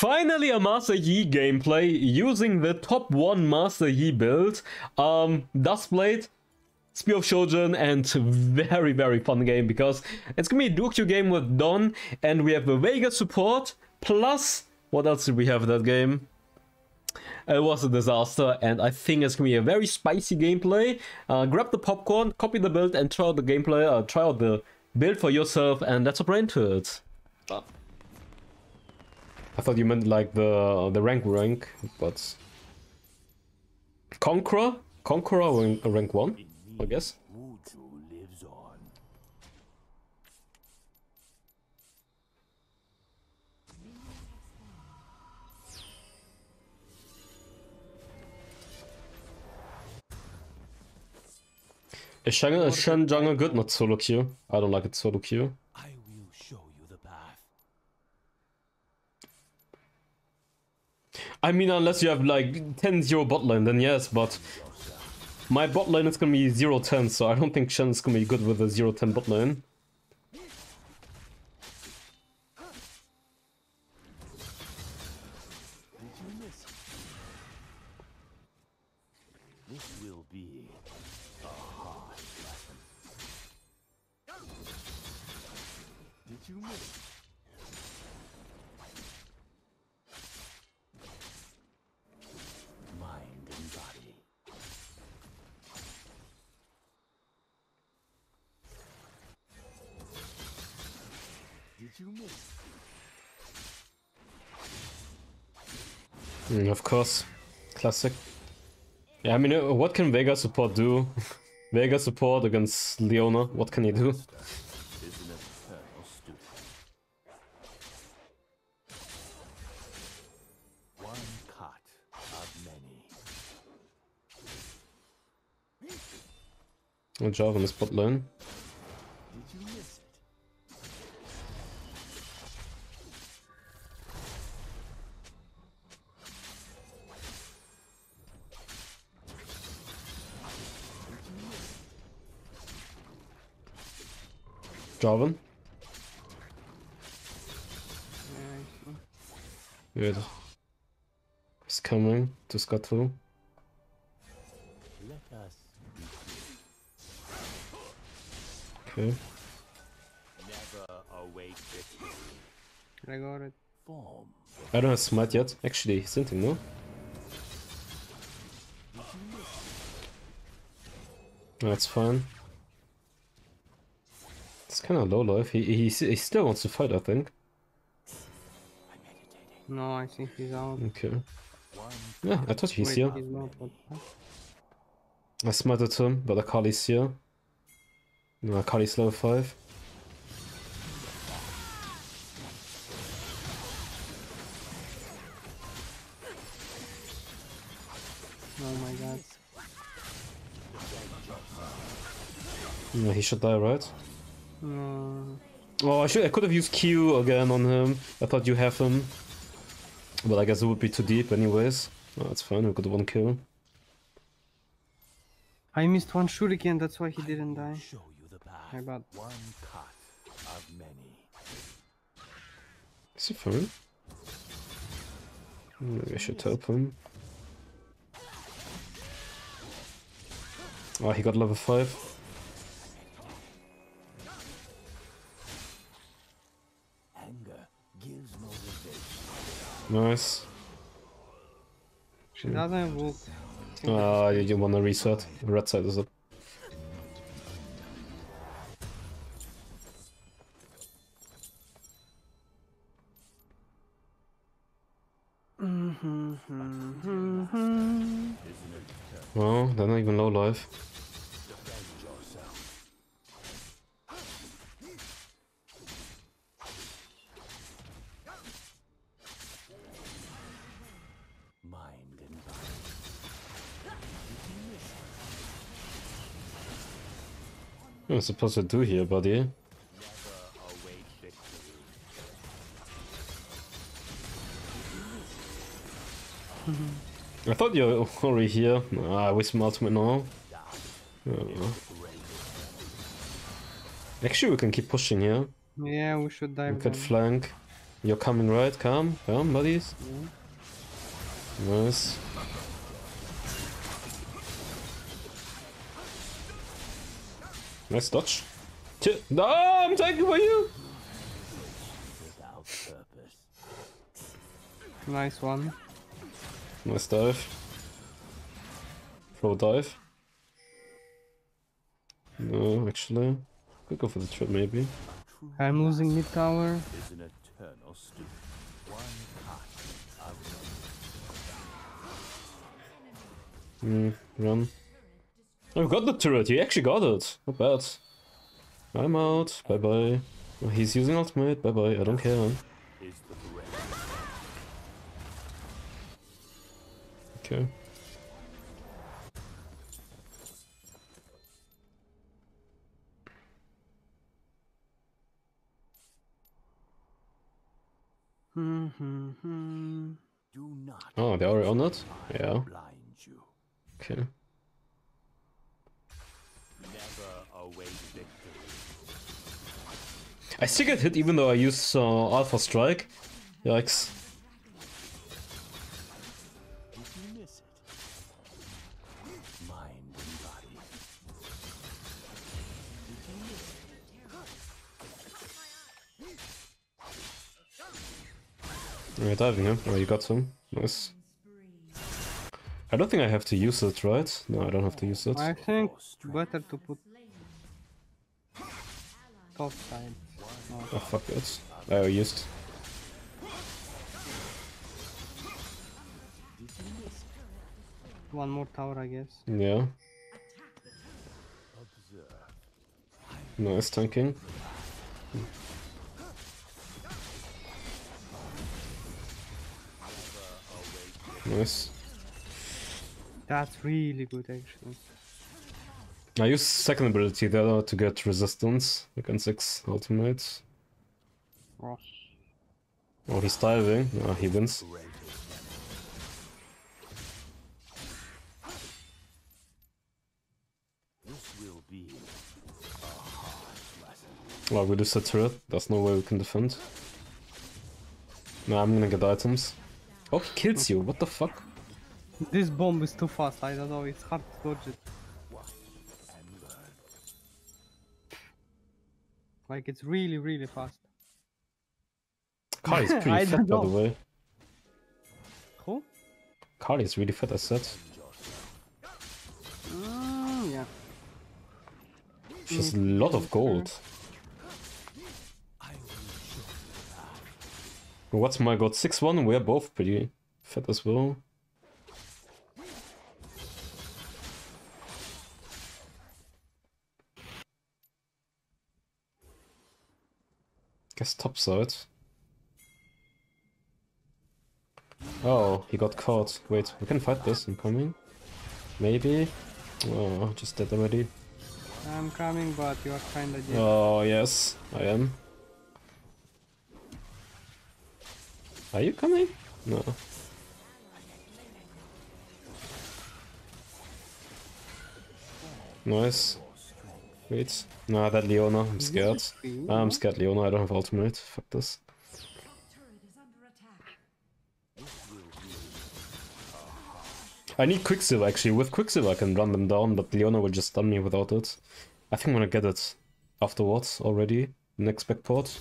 Finally, a Master Yi gameplay using the top one Master Yi build. Um, Duskblade, Spear of Shojin, and very, very fun game because it's gonna be a duo game with Don, and we have the Vega support, plus, what else did we have in that game? It was a disaster, and I think it's gonna be a very spicy gameplay. Uh, grab the popcorn, copy the build, and try out the gameplay, uh, try out the build for yourself, and let's hop right into it. I thought you meant like the uh, the rank rank, but Conqueror, Conqueror rank, uh, rank one, I guess. Is Shen, is Shen jungle good? Not solo queue. I don't like it solo queue. I will show you the path. I mean, unless you have like 10 0 bot lane, then yes, but my bot lane is gonna be 0 10, so I don't think Shen's gonna be good with a 0 10 bot lane. Mm, of course. Classic. Yeah, I mean, uh, what can Vega support do? Vega support against Leona, what can he do? Is an eternal student. One cot of many. Good job on the spot lane. Jarvan. Good. He's coming to Scuttle. Let us Okay. never await victory. I got it. I don't have smite yet. Actually, he's hinting, no? That's fine. It's kind of low life. He, he he still wants to fight, I think. No, I think he's out. Okay. One Yeah, I thought he's Wait, here. he's not. What? I smited him, but Akali's here. No, Akali's level 5. Oh my god. No, he should die, right? Uh, oh, I should. I could have used Q again on him. I thought you have him, but I guess it would be too deep, anyways. Oh, that's fine. I got one kill. I missed one shoot again. That's why he didn't die. Show you the path. One cut of many. Is he for? Maybe I should help him. Oh, he got level 5. Nice. She doesn't walk. Ah, you, you wanna reset? Red side is up. What am I supposed to do here, buddy? Never await victory. I thought you were already here. Ah, I waste my ultimate now. Actually, we can keep pushing here. Yeah, we should dive We could flank. You're coming right, come, come, buddies. Nice. Nice dodge. Ch- No, I'm taking for you! Nice one. Nice dive. Pro dive. No, actually. Could go for the trip maybe. I'm losing mid tower. Is an eternal stew. One cut of Hmm, run. I've got the turret, he actually got it. Not bad. I'm out, bye bye. Oh, he's using ultimate, bye bye, I don't care. is the bread. Okay. Hmm, hmm, hmm. Do not Oh, they already on it? Yeah, okay. I still get hit even though I use uh, Alpha Strike. Yikes. Did you miss it? Mind and body. Did you miss Alright, diving him. Oh, you got some. Nice. I don't think I have to use it, right? No, I don't have to use it. I think better to put Oh, fuck it. I used. One more tower, I guess. Yeah. Nice tanking. Nice. That's really good, actually. I use second ability there to get resistance against six ultimates. Oh. Oh, he's diving. No, he wins. This will be a. Well, we lose the turret. There's no way we can defend. No, I'm gonna get items. Oh, he kills you. What the fuck? This bomb is too fast, I don't know, it's hard to dodge it. Like, it's really, really fast. Is pretty fat, by the way. Who? Is really fat, I said. Mm, yeah. She has a lot of gold. What's my god? 6-1, we're both pretty fat as well. Guess top side. Oh, he got caught. Wait, we can fight this, I'm coming. Maybe? Oh, just dead already. I'm coming, but you are kinda dead. Oh, yes, I am. Are you coming? No. Nice. Wait. Nah, that Leona, I'm scared. Ah, I'm scared Leona, I don't have ultimate. Fuck this. I need Quicksilver actually. With Quicksilver I can run them down, but Leona will just stun me without it. I think I'm gonna get it afterwards already. Next backport.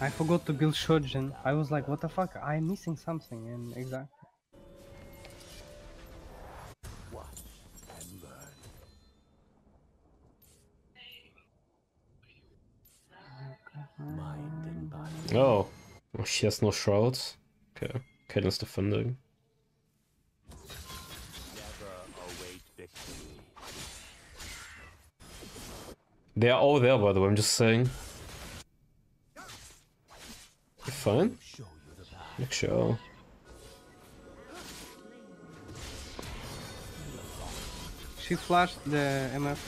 I forgot to build Shojin. I was like, what the fuck? I'm missing something, and exactly. Oh. oh she has no shroud. Okay. Caitlyn's defending. Never await victory. They are all there by the way, I'm just saying. You fine? Show you the path. Make sure. She flashed the MF.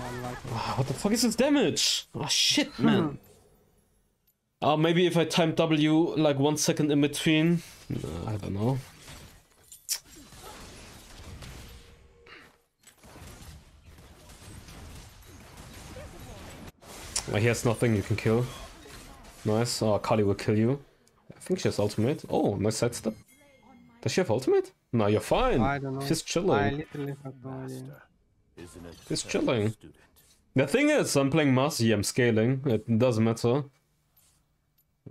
Oh, like it. What the fuck is this damage? Oh shit, man. Uh, maybe if I time W like one second in between. Nah, I don't know. he has nothing you can kill. Nice. Oh, Kali will kill you. I think she has ultimate. Oh, nice sidestep. Does she have ultimate? No, you're fine. I don't know. She's I chilling. literally have no idea. Isn't it? She's chilling. The thing is, I'm playing Master Yi, I'm scaling. It doesn't matter.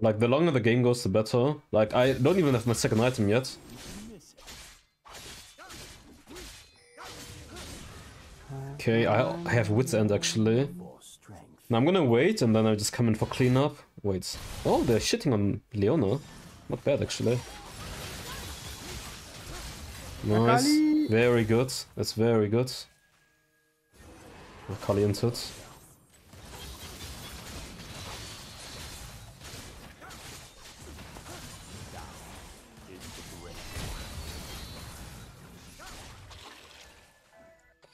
Like, the longer the game goes, the better. Like, I don't even have my second item yet. Okay, I, I have Wit's End actually. Now I'm gonna wait and then I just come in for cleanup. Wait. Oh, they're shitting on Leona. Not bad actually. Nice. Very good. That's very good. Akali into it.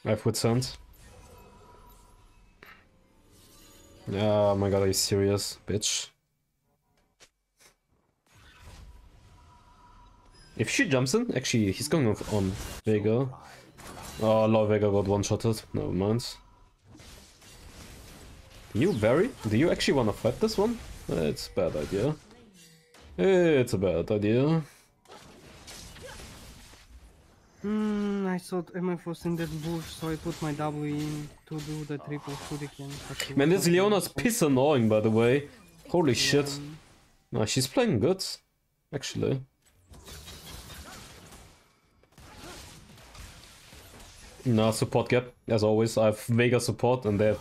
Wit's End. Oh ah, my god, are you serious, bitch? If she jumps in, actually, he's going off on Vega. Ah, oh, Law Vega got one-shotted. Never mind. You, Barry? Do you actually want to fight this one? It's a bad idea. It's a bad idea. Hmm, I thought MF was in that bush, so I put my W in to do the triple shuriken. Man, this Leona's piss annoying, by the way. Holy shit. No, she's playing good. Actually. No, support gap, as always. I have Vega support and they have,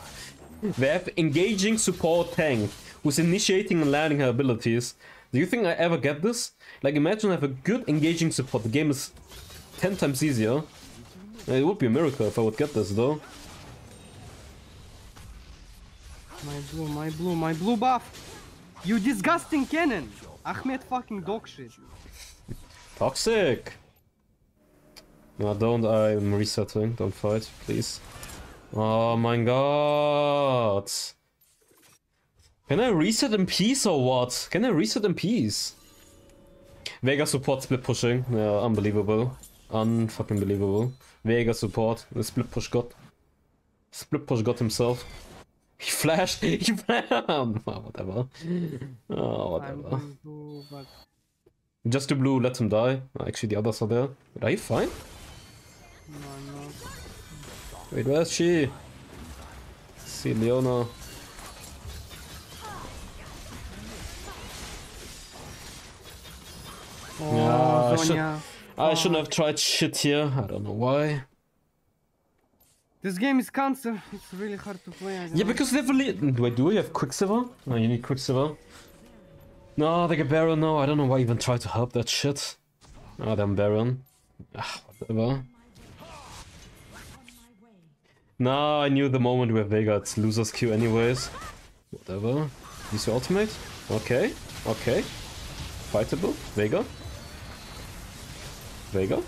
they have engaging support tank who's initiating and landing her abilities. Do you think I ever get this? Like, imagine I have a good engaging support. The game is 10 times easier. It would be a miracle if I would get this, though. My blue, my blue, my blue buff! You disgusting cannon! Ahmed fucking dog shit. Toxic! No, don't. I'm resetting. Don't fight, please. Oh my god! Can I reset in peace or what? Can I reset in peace? Vega support split pushing. Yeah, unbelievable. Unfucking believable. Vega support. The split push god. Split push god himself. He flashed. He flashed. Oh, whatever. Oh, whatever. going to, but Just the blue, let him die. Actually, the others are there. Are you fine? no, I'm not. Wait, where's she? See Leona. Oh, Yeah, Zhonya. I shouldn't have tried shit here. I don't know why. This game is cancer. It's really hard to play. Yeah, know. because they have really. Wait, do we have Quicksilver? No, you need Quicksilver. No, they get Baron now. I don't know why I even try to help that shit. Ah, damn Baron. Ah, whatever. Nah, I knew the moment with Vega it's loser's queue anyways. Whatever. Use your ultimate? Okay, okay. Fightable. Vega. Vega.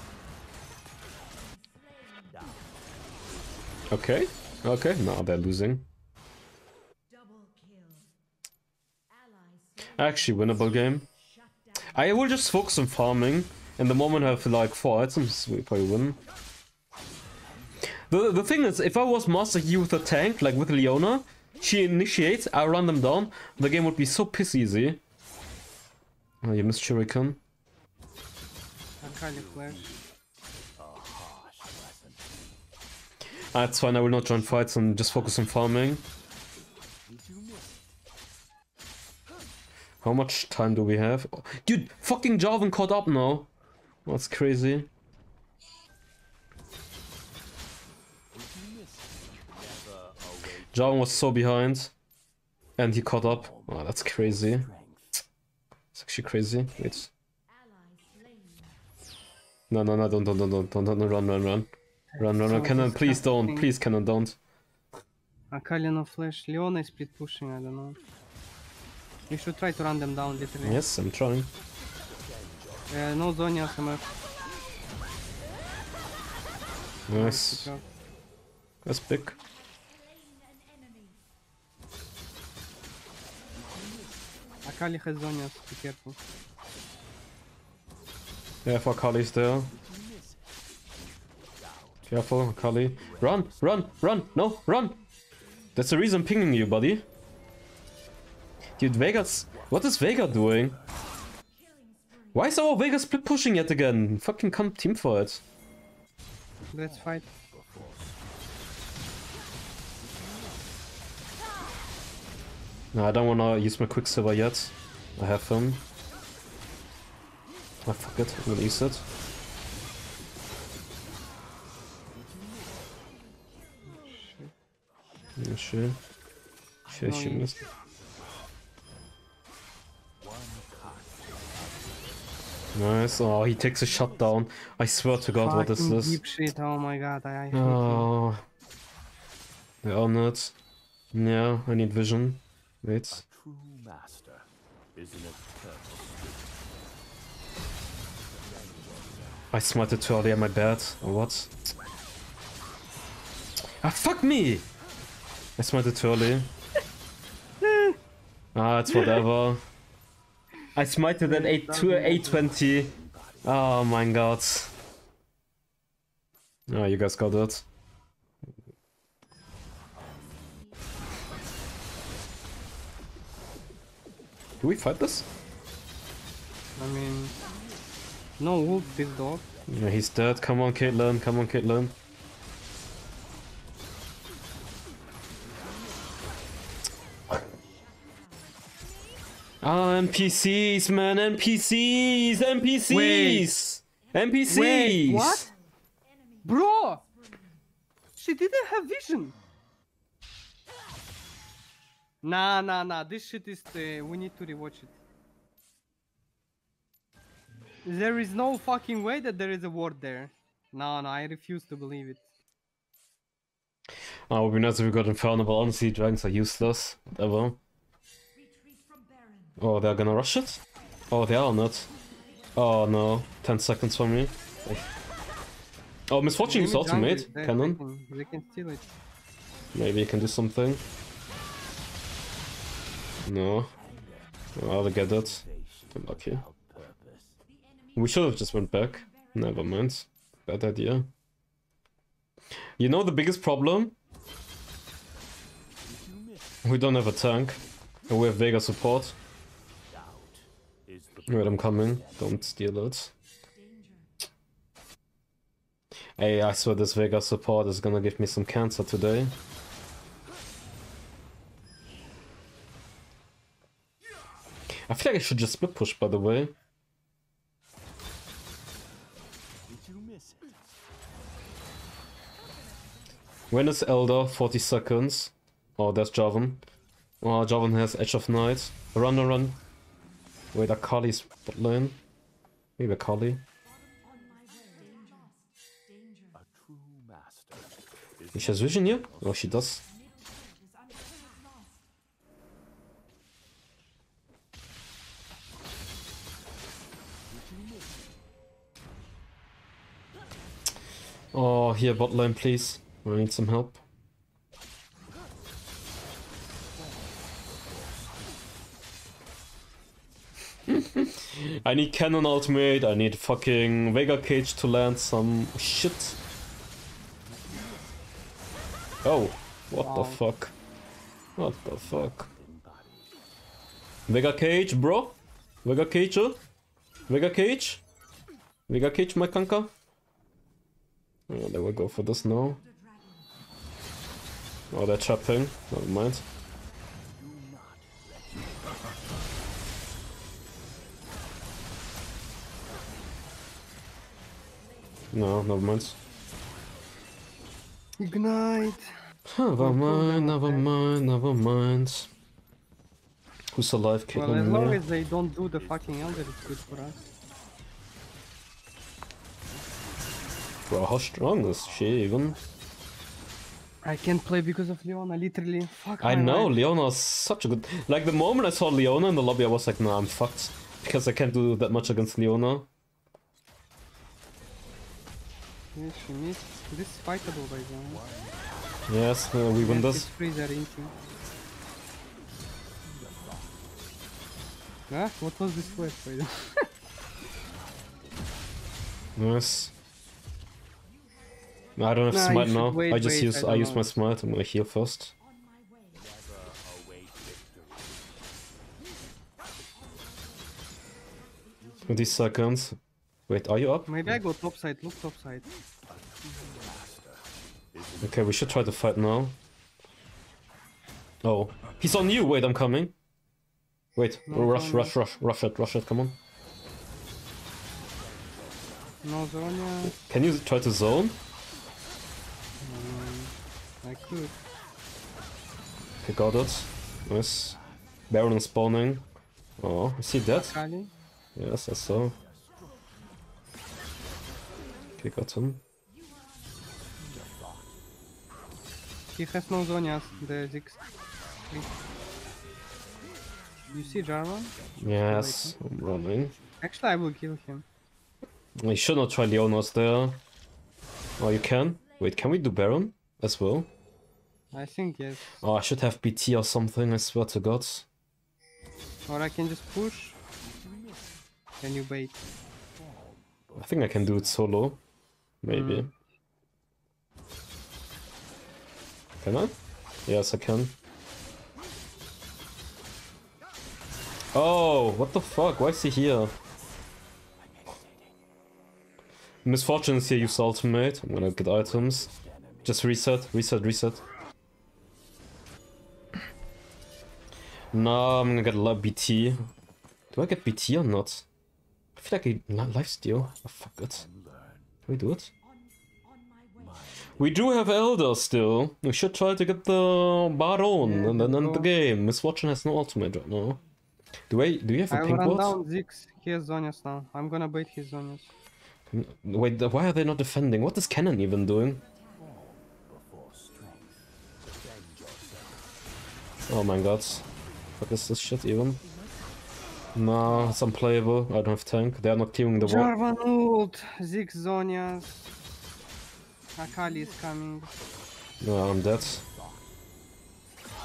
Okay, okay. Now they're losing. Actually, winnable game. I will just focus on farming, and the moment I have like four items, we probably win. The, the thing is, if I was Master Yi with a tank, like with Leona, she initiates, I run them down, the game would be so piss easy. Oh, you missed Shuriken. Akali flash. That's fine, I will not join fights and just focus on farming. How much time do we have? Oh, dude, fucking Jarvan caught up now. That's crazy. Jarvan was so behind. And he caught up. Oh, that's crazy. It's actually crazy. Wait. No, no, no, don't, don't, don't, don't, don't, don't, run, run, run. Run, run, run. Cannon, please don't. Please, Cannon, don't. Akali no flash. Leona is split pushing. I don't know. You should try to run them down literally. Yes, I'm trying. Uh, no Zhonya SMF. Nice. That's big. Akali has Zhonya, so be careful. Yeah, for Kali's there. Careful, Kali. Run, run, run, no, run! That's the reason I'm pinging you, buddy. Dude, Vegas... What is Vega doing? Why is our Vega split pushing yet again? Fucking come team for it. Let's fight. No, I don't wanna use my Quicksilver yet. I have him. I fuck it, I'm gonna use it. Nice. Oh, he takes a shutdown. I swear to God, what is this? Deep shit. Oh my god. I, I hate you. Oh. They own it. Yeah, I need vision. Wait. True master, isn't it purpose? I smited too early, am I bad? Or what? Ah, fuck me! I smited too early. ah, it's whatever. I smited at 8 to 820. Oh my god. Oh, you guys got it. Do we fight this? I mean, no wolf, this dog. Yeah, he's dead. Come on, Caitlyn. Come on, Caitlyn. Ah, NPCs, man. NPCs. NPCs. NPCs. Wait, what? Bro! She didn't have vision. Nah, nah, nah. This shit is. Uh, we need to rewatch it. There is no fucking way that there is a ward there. No, no, I refuse to believe it. Oh, it would be nice if we got Inferno, but honestly, dragons are useless. Whatever. Retreat from Baron. Oh, they're gonna rush it? Oh, they are not. Oh no. 10 seconds for me. Oh, Miss Fortune is Maybe jungle, ultimate. they- they Cannon. can- They can steal it. Maybe you can do something. No. Oh, I'll get it. I'm lucky. We should have just went back. Never mind. Bad idea. You know the biggest problem? We don't have a tank. We have Vega support. Wait, I'm coming. Don't steal it. Hey, I swear this Vega support is gonna give me some cancer today. I feel like I should just split push, by the way. When is Elder? 40 seconds. Oh, there's Jarvan. Oh, Jarvan has Edge of Night. Run, run, run. Wait, Akali's bot lane. Maybe Akali. She has vision here? Oh, she does. Oh, here, bot lane, please. I need some help. I need cannon ultimate, I need fucking Vega Cage to land some shit. Oh, what the fuck? What the fuck? Vega Cage, bro? Vega Cage? uh? Vega Cage? Vega Cage, my kanka? Oh, they will go for this now. Oh, they're trapping. Never mind. No, never mind. Ignite. Never mind, never mind, never mind. Who's alive, Well, Caitlyn? as long as they don't do the fucking elder, it's good for us. Bro, how strong is she even? I can't play because of Leona, literally. Fuck I know, life. Leona's such a good... Like, the moment I saw Leona in the lobby, I was like, nah, I'm fucked. Because I can't do that much against Leona. Yes, she missed. This is fightable by the way. Yes, uh, we win Yes, this. it's freezer into. Huh? What was this flash by the way? Nice. I don't have no, smite now. Wait, I just wait, use I, I use my smite gonna heal first. Twenty seconds. Wait, are you up? Maybe I go top side. Look top side. Okay, we should try to fight now. Oh, he's on you. Wait, I'm coming. Wait, no, oh, rush, rush, rush, rush it, rush it. Come on. No, Zhonya. Can you try to zone? Could. Okay, got it. Nice. Baron spawning. Oh, is he dead? Yes, I saw. Okay, got him. He has no Zhonyas, the Ziggs. You see Jarvan? Yes, I'm running. Actually, I will kill him. I should not try Leonos there. Oh, you can? Wait, can we do Baron as well? I think yes. Oh, I should have BT or something, I swear to god. Or I can just push. Can you bait? I think I can do it solo. Maybe. Mm. Can I? Yes, I can. Oh, what the fuck? Why is he here? Miss Fortune is here, use ultimate. I'm gonna get items. Just reset, reset, reset. No, I'm gonna get a lot BT. Do I get BT or not? I feel like a li- lifesteal. Oh, fuck it. Can we do it? We do have Elder still. We should try to get the Baron Yeah, and then end the game. Miss Fortune has no ultimate right now. Do I? Do you have a I pink run ward? down Ziggs. He has Zhonyas now. I'm gonna bait his Zhonyas. Wait, why are they not defending? What is Cannon even doing? Oh my god. What is this shit even? No, it's unplayable. I don't have tank. They are not clearing the wall. Jarvan ult! Ziggs Zhonyas. Akali is coming. No, I'm dead.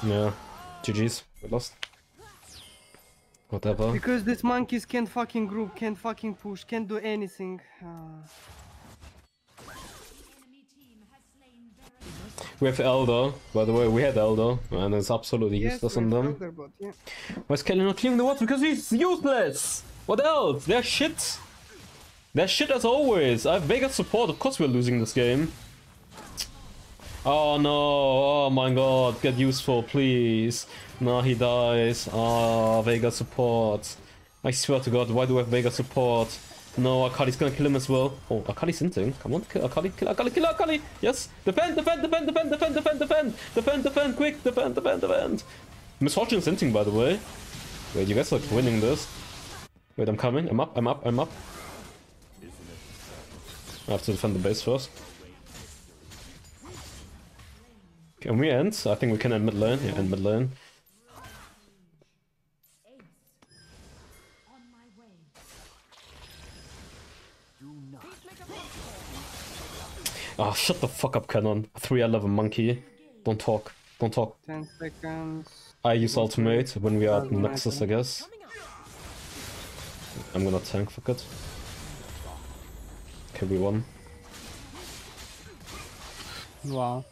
Yeah. GG's. We lost. Whatever. Because these monkeys can't fucking group, can't fucking push, can't do anything. Ah. We have Elder. By the way, we had Elder. And it's absolutely Yes, useless on them. but yeah. Why is Kelly not clearing the water? Because he's useless! What else? They're shit! They're shit as always! I have Vega support, of course we're losing this game. Oh no, oh my god, get useful, please. No, he dies. Oh, Vega support. I swear to god, why do I have Vega support? No, Akali's gonna kill him as well. Oh, Akali's hinting. Come on, kill Akali, kill Akali, kill Akali! Yes! Defend, defend, defend, defend, defend, defend, defend! Defend, defend, quick! Defend, defend, defend! Miss Fortune's hinting, by the way. Wait, you guys are winning this. Wait, I'm coming. I'm up, I'm up, I'm up. I have to defend the base first. Can we end? I think we can end mid lane. Yeah, end mid lane. Oh, shut the fuck up, Canon. 311 monkey. Don't talk. Don't talk. 10 seconds. I use ultimate when we are at Nexus, I guess. I'm gonna tank, fuck it. Okay, we won. Wow.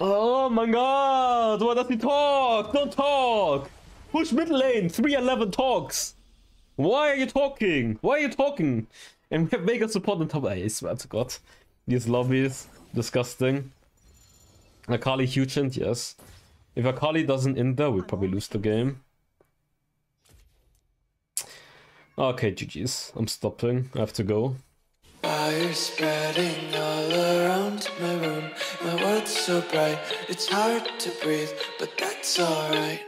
Oh my god! Why does he talk? Don't talk! Push mid lane! 311 talks! Why are you talking? Why are you talking? And we have Vega support on top. I swear to god. These lobbies. Disgusting. Akali huge and yes. If Akali doesn't in there, we probably lose the game. Okay, GG's. I'm stopping. I have to go. Fire spreading all around my room. My world's so bright, it's hard to breathe, but that's alright.